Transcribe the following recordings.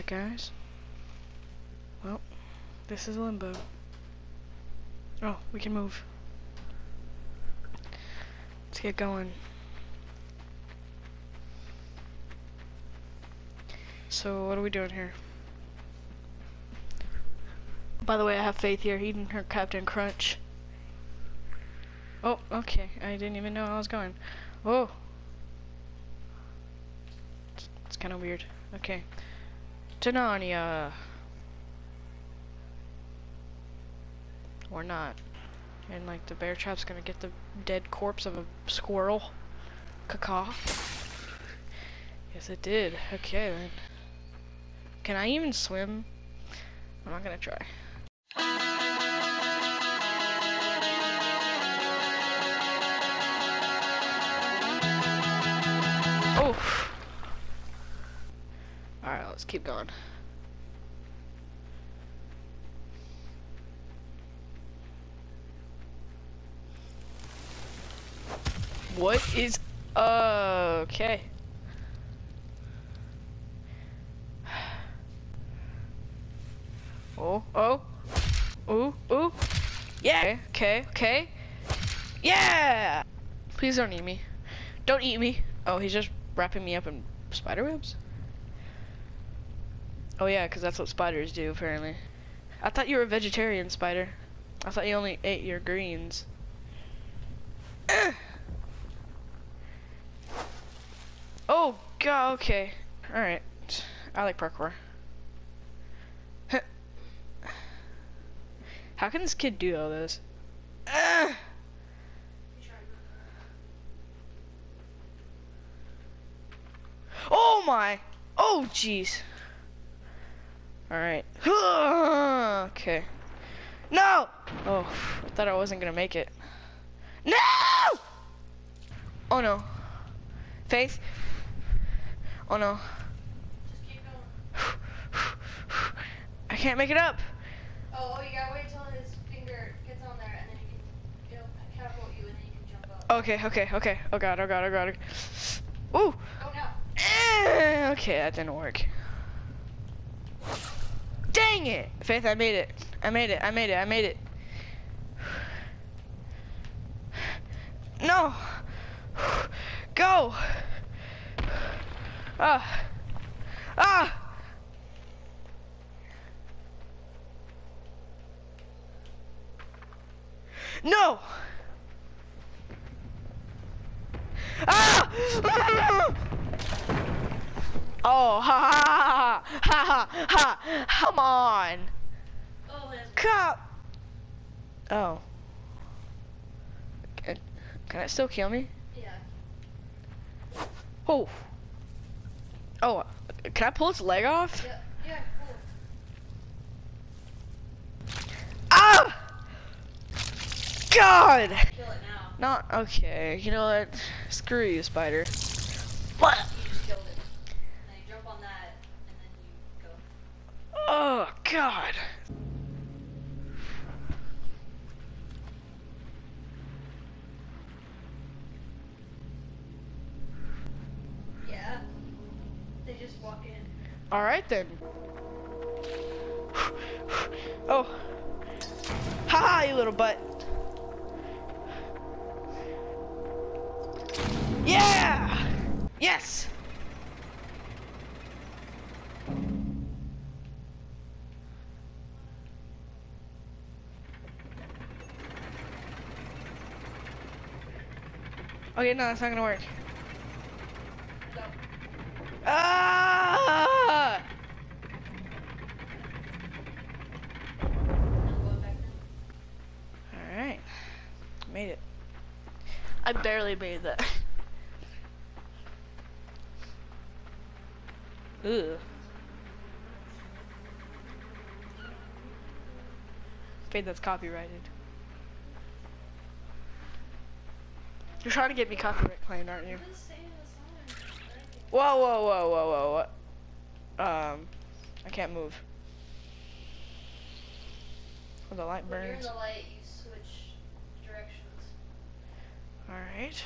Alright, guys. Well, this is limbo. Oh, we can move. Let's get going. So, what are we doing here? By the way, I have Faith here, eating her Captain Crunch. Oh, okay. I didn't even know I was going. Oh. It's, it's kind of weird. Okay. To Narnia. Or not. And like the bear trap's gonna get the dead corpse of a squirrel. Caca. Yes, it did. Okay then. Can I even swim? I'm not gonna try. Alright, let's keep going. What is okay? Oh, oh, ooh, ooh, yeah, okay, okay, yeah. Please don't eat me. Don't eat me. Oh, he's just wrapping me up in spider webs. Oh yeah, because that's what spiders do apparently. I thought you were a vegetarian spider. I thought you only ate your greens. Oh god, okay. Alright. I like parkour. How can this kid do all this? Oh my! Oh jeez. Alright. okay. No! Oh, I thought I wasn't gonna make it. No! Oh no. Faith? Oh no. I can't make it up. Oh, oh, you gotta wait till his finger gets on there, and then you can, catapult you, and then you can jump up. Okay, okay, okay. Oh god, oh god, oh god. Ooh! Oh no. Eh, okay, that didn't work. Dang it! Faith, I made it. I made it, I made it, I made it. No! Go! Ah! Ah! No! Ah! Oh, ha ha ha ha ha ha! Come on! Oh. Come! Oh. Can, can it still kill me? Yeah. Oh. Oh, can I pull its leg off? Yeah, yeah, cool. Ah! God! Kill it now. Not okay. You know what? Screw you, spider. What? You just killed it. Then you jump on that, and then you go. Oh God! Yeah. They just walk in. All right then. Oh. Ha! You little butt. Yeah! Yes! Okay, no, that's not gonna work. Go. Ah! I'm going back in. Alright. Made it. I barely made that. Ugh. Faith that's copyrighted. You're trying to get me copyright claimed, aren't you? Just say the song. Whoa, whoa, whoa, whoa, whoa, what? Um, I can't move. Oh, the light When you're in burns. the light, you switch directions. Alright.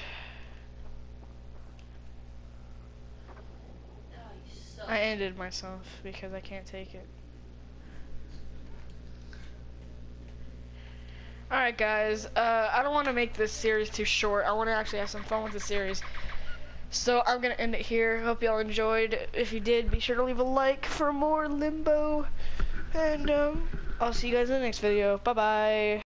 Oh. I ended myself because I can't take it. Alright guys, uh, I don't want to make this series too short. I want to actually have some fun with the series. So I'm going to end it here. Hope y'all enjoyed. If you did, be sure to leave a like for more Limbo. And um, I'll see you guys in the next video. Bye-bye.